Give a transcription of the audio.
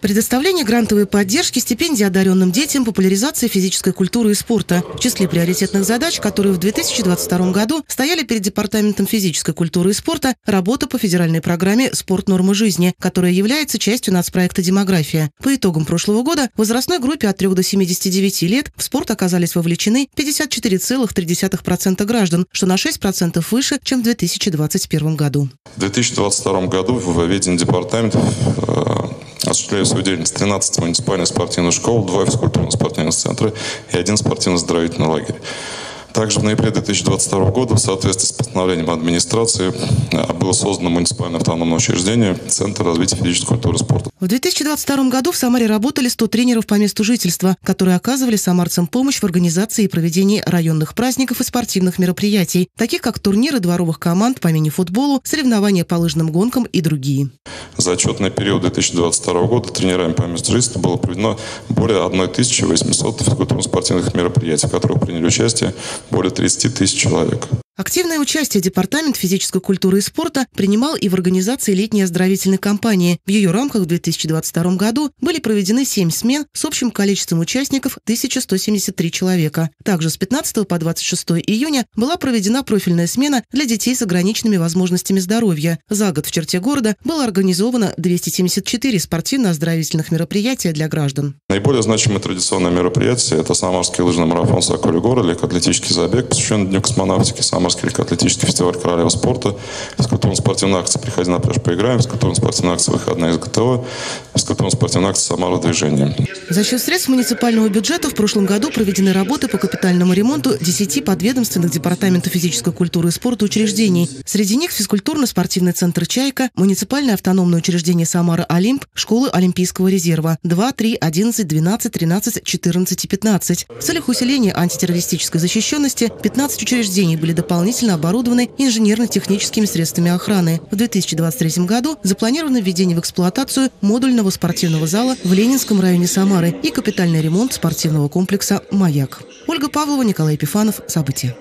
Предоставление грантовой поддержки, стипендий одаренным детям, популяризация физической культуры и спорта. В числе приоритетных задач, которые в 2022 году стояли перед Департаментом физической культуры и спорта, работа по федеральной программе «Спорт. Нормы жизни», которая является частью нацпроекта «Демография». По итогам прошлого года в возрастной группе от 3 до 79 лет в спорт оказались вовлечены 54,3% граждан, что на 6% выше, чем в 2021 году. В 2022 году в ведении департамента э, осуществляю свою деятельность 13 муниципальных спортивных школ, два физкультурно-спортивных центра и один спортивно-здоровительный лагерь. Также в ноябре 2022 года в соответствии с постановлением администрации э, было создано муниципальное автономное учреждение Центр развития физической культуры и спорта. В 2022 году в Самаре работали 100 тренеров по месту жительства, которые оказывали самарцам помощь в организации и проведении районных праздников и спортивных мероприятий, таких как турниры дворовых команд по мини-футболу, соревнования по лыжным гонкам и другие. За отчетный период 2022 года тренерами по месту было проведено более 1800 физкультурно-спортивных мероприятий, в которых приняли участие более 30 тысяч человек. Активное участие Департамент физической культуры и спорта принимал и в организации летней оздоровительной кампании. В ее рамках в 2022 году были проведены 7 смен с общим количеством участников 1173 человека. Также с 15 по 26 июня была проведена профильная смена для детей с ограниченными возможностями здоровья. За год в черте города было организовано 274 спортивно-оздоровительных мероприятия для граждан. Наиболее значимое традиционное мероприятие – это Самарский лыжный марафон «Соколь горы», легкоатлетический забег, посвященный Дню космонавтики, Самар Самарский легкоатлетический фестиваль королева спорта, физкультурно-спортивная акция «Приходи на пляж, поиграем», физкультурно-спортивная акция «Выходная из ГТО», физкультурно-спортивная акция «Самара движение». За счет средств муниципального бюджета в прошлом году проведены работы по капитальному ремонту 10 подведомственных департаментов физической культуры и спорта учреждений. Среди них физкультурно-спортивный центр «Чайка», муниципальное автономное учреждение «Самара Олимп», школы Олимпийского резерва 2, 3, 11, 12, 13, 14 и 15. В целях усиления антитеррористической защищенности 15 учреждений были дополнительно дополнительно оборудованы инженерно-техническими средствами охраны. В 2023 году запланировано введение в эксплуатацию модульного спортивного зала в Ленинском районе Самары и капитальный ремонт спортивного комплекса «Маяк». Ольга Павлова, Николай Епифанов. События.